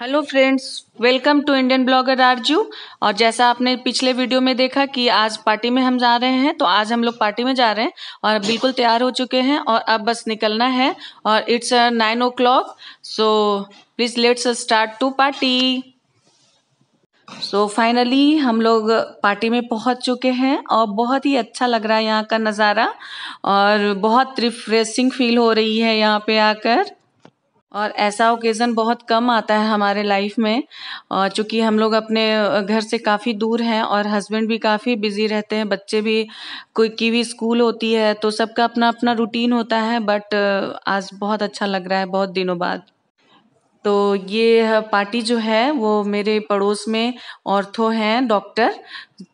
Hello friends welcome to Indian blogger Arzoo और जैसा आपने पिछले वीडियो में देखा कि आज पार्टी में हम जा रहे हैं तो आज हम लोग पार्टी में जा रहे हैं और बिल्कुल तैयार हो चुके हैं और अब बस निकलना है और it's nine o'clock so please let's start to party so so, finally हम लोग पार्टी में पहुँच चुके हैं और बहुत ही अच्छा लग रहा है यहाँ का नज़ारा और बहुत रिफ्रेशिंग फील हो रही है यहाँ पे आकर। और ऐसा ओकेज़न बहुत कम आता है हमारे लाइफ में। चूँकि हम लोग अपने घर से काफ़ी दूर हैं और हस्बैंड भी काफ़ी बिज़ी रहते हैं, बच्चे भी, कोई की भी स्कूल होती है तो सबका अपना अपना रूटीन होता है बट आज बहुत अच्छा लग रहा है, बहुत दिनों बाद। तो ये पार्टी जो है, वो मेरे पड़ोस में ऑर्थो हैं डॉक्टर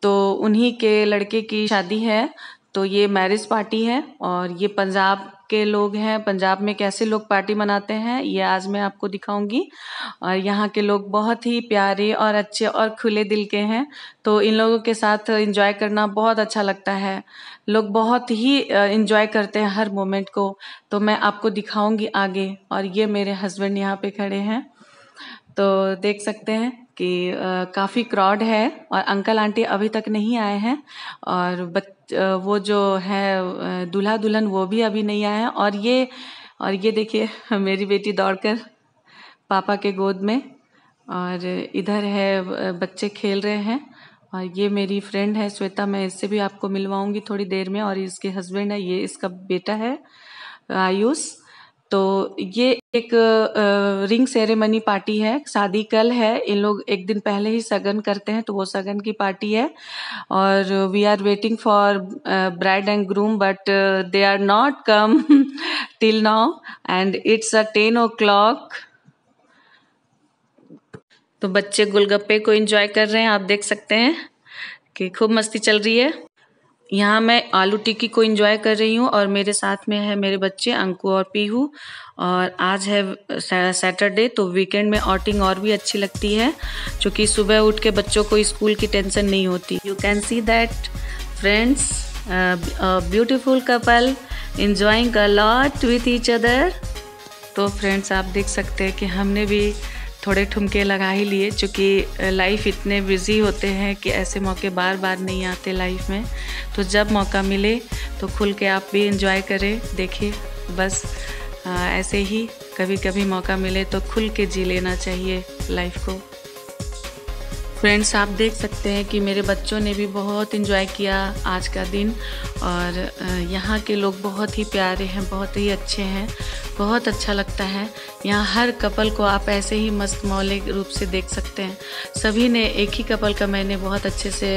तो उन्हीं के लड़के की शादी है तो ये मैरिज पार्टी है और ये पंजाब के लोग हैं, पंजाब में कैसे लोग पार्टी मनाते हैं, ये आज मैं आपको दिखाऊँगी। और यहाँ के लोग बहुत ही प्यारे और अच्छे और खुले दिल के हैं तो इन लोगों के साथ इंजॉय करना बहुत अच्छा लगता है। लोग बहुत ही इंजॉय करते हैं हर मोमेंट को। तो मैं आपको दिखाऊँगी आगे, और ये मेरे हस्बैंड यहाँ पे खड़े हैं। तो देख सकते हैं कि काफ़ी क्राउड है, और अंकल आंटी अभी तक नहीं आए हैं, और बच वो जो है दूल्हा दुल्हन वो भी अभी नहीं आया है। और ये और ये देखिए, मेरी बेटी दौड़कर पापा के गोद में, और इधर है बच्चे खेल रहे हैं। और ये मेरी फ्रेंड है, श्वेता, मैं इससे भी आपको मिलवाऊँगी थोड़ी देर में, और इसके हस्बैंड है, ये इसका बेटा है, आयुष। तो ये एक रिंग सेरेमनी पार्टी है, शादी कल है, इन लोग एक दिन पहले ही सगन करते हैं तो वो सगन की पार्टी है। और we are waiting for bride and groom but they are not come till now and it's a ten o'clock तो बच्चे गोलगप्पे को एंजॉय कर रहे हैं, आप देख सकते हैं कि खूब मस्ती चल रही है। यहाँ मैं आलू टिक्की को एंजॉय कर रही हूँ और मेरे साथ में है मेरे बच्चे अंकु और पीहू। और आज है सैटरडे तो वीकेंड में आउटिंग और भी अच्छी लगती है, क्योंकि सुबह उठ के बच्चों को स्कूल की टेंशन नहीं होती। You can see that friends beautiful couple enjoying a lot with each other तो फ्रेंड्स आप देख सकते हैं कि हमने भी थोड़े ठुमके लगा ही लिए क्योंकि लाइफ इतने बिज़ी होते हैं कि ऐसे मौके बार बार नहीं आते लाइफ में। तो जब मौका मिले तो खुल के आप भी इंजॉय करें देखिए बस आ, ऐसे ही कभी कभी मौका मिले तो खुल के जी लेना चाहिए लाइफ को। फ्रेंड्स आप देख सकते हैं कि मेरे बच्चों ने भी बहुत इन्जॉय किया आज का दिन और यहाँ के लोग बहुत ही प्यारे हैं बहुत ही अच्छे हैं। बहुत अच्छा लगता है। यहाँ हर कपल को आप ऐसे ही मस्त मौलिक रूप से देख सकते हैं। सभी ने एक ही कपल का मैंने बहुत अच्छे से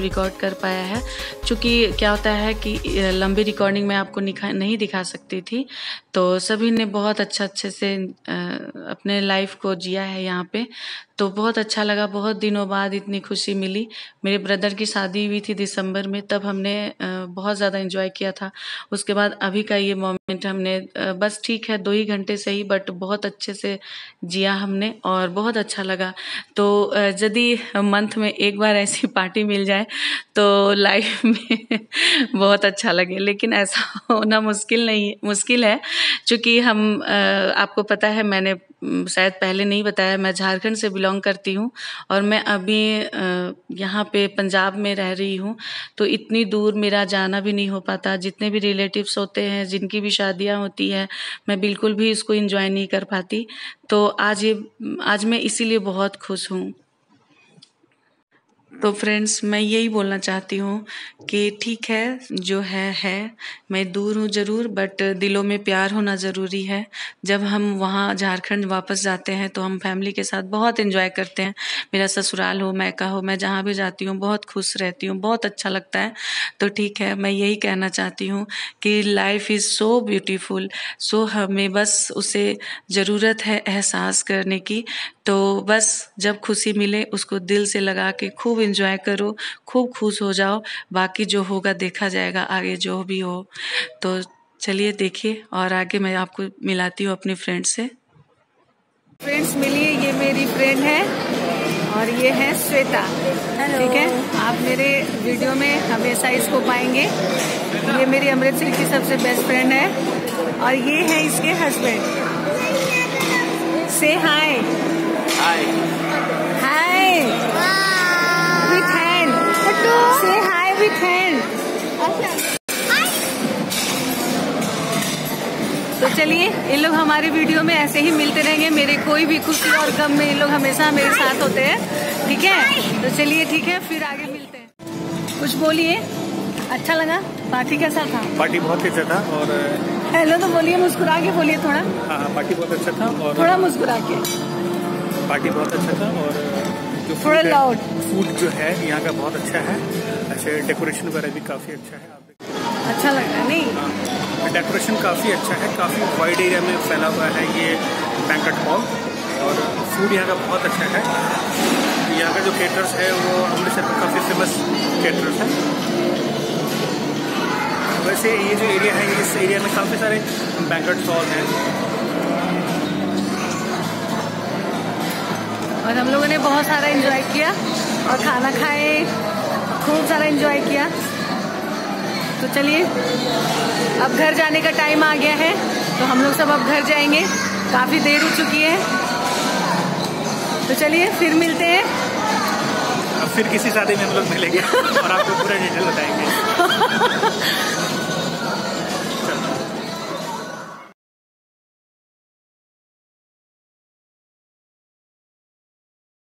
रिकॉर्ड कर पाया है। क्योंकि क्या होता है कि लंबी रिकॉर्डिंग में आपको नहीं दिखा सकती थी तो सभी ने बहुत अच्छा अच्छे से अपने लाइफ को जिया है यहाँ पे। तो बहुत अच्छा लगा, बहुत दिनों बाद इतनी खुशी मिली। मेरे ब्रदर की शादी हुई थी दिसंबर में, तब हमने बहुत ज़्यादा इन्जॉय किया था। उसके बाद अभी का ये मोमेंट हमने बस ठीक है, दो ही घंटे से ही बट बहुत अच्छे से जिया हमने और बहुत अच्छा लगा। तो यदि मंथ में एक बार ऐसी पार्टी मिल जाए तो लाइफ में बहुत अच्छा लगे। लेकिन ऐसा होना मुश्किल नहीं, मुश्किल है, क्योंकि हम आपको पता है, मैंने शायद पहले नहीं बताया, मैं झारखंड से बिलोंग करती हूँ और मैं अभी यहाँ पे पंजाब में रह रही हूँ तो इतनी दूर मेरा जाना भी नहीं हो पाता। जितने भी रिलेटिव्स होते हैं, जिनकी भी शादियाँ होती हैं मैं बिल्कुल भी इसको इन्जॉय नहीं कर पाती। तो आज ये, आज मैं इसीलिए बहुत खुश हूँ। तो फ्रेंड्स मैं यही बोलना चाहती हूँ कि ठीक है, जो है है। मैं दूर हूँ ज़रूर बट दिलों में प्यार होना ज़रूरी है। जब हम वहाँ झारखंड वापस जाते हैं तो हम फैमिली के साथ बहुत इन्जॉय करते हैं। मेरा ससुराल हो, मैका हो, मैं जहाँ भी जाती हूँ, बहुत खुश रहती हूँ, बहुत अच्छा लगता है। तो ठीक है, मैं यही कहना चाहती हूँ कि life is so beautiful so हमें बस उसे ज़रूरत है एहसास करने की। तो बस जब खुशी मिले उसको दिल से लगा के खूब इंजॉय करो खूब खुश हो जाओ। बाकी जो होगा देखा जाएगा आगे जो भी हो। तो चलिए देखिए और आगे मैं आपको मिलाती हूँ अपनी फ्रेंड से। फ्रेंड्स मिलिए ये मेरी फ्रेंड है और ये है श्वेता। ठीक है? आप मेरे वीडियो में हमेशा इसको पाएँगे। ये मेरी अमृतसर की सबसे बेस्ट फ्रेंड है और ये है इसके हस्बैंड से हाय Hi. Hi. Wow. With hand. Hello. Say hi with hand. तो चलिए इन लोग हमारे वीडियो में ऐसे ही मिलते रहेंगे मेरे कोई भी खुशी और गम में इन लोग हमेशा मेरे साथ होते हैं ठीक है तो चलिए ठीक है फिर आगे मिलते हैं कुछ बोलिए अच्छा लगा पार्टी कैसा था पार्टी बहुत अच्छा था और हेलो तो बोलिए मुस्कुरा के बोलिए थोड़ा हाँ, हाँ, पार्टी बहुत अच्छा था और थोड़ा मुस्कुरा के पार्टी बहुत अच्छा था और जो है- loud। फ़ूड जो है यहाँ का बहुत अच्छा है। ऐसे डेकोरेशन वगैरह भी काफ़ी अच्छा है अच्छा लग रहा है नहीं? हाँ डेकोरेशन काफ़ी अच्छा है काफ़ी वाइड एरिया में फैला हुआ है ये बैंकट हॉल और फ़ूड यहाँ का बहुत अच्छा है। यहाँ का जो केटर्स है वो अमृतसर का काफ़ी फ़ेमस केटर्स है। वैसे ये जो एरिया है इस एरिया में काफ़ी सारे बैंकट हॉल हैं। और हम लोगों ने बहुत सारा एंजॉय किया और खाना खाए खूब सारा एंजॉय किया। तो चलिए अब घर जाने का टाइम आ गया है तो हम लोग सब अब घर जाएँगे। काफ़ी देर हो चुकी है। तो चलिए फिर मिलते हैं। अब फिर किसी शादी में हम लोग मिलेंगे और आपको पूरा डिटेल बताएँगे।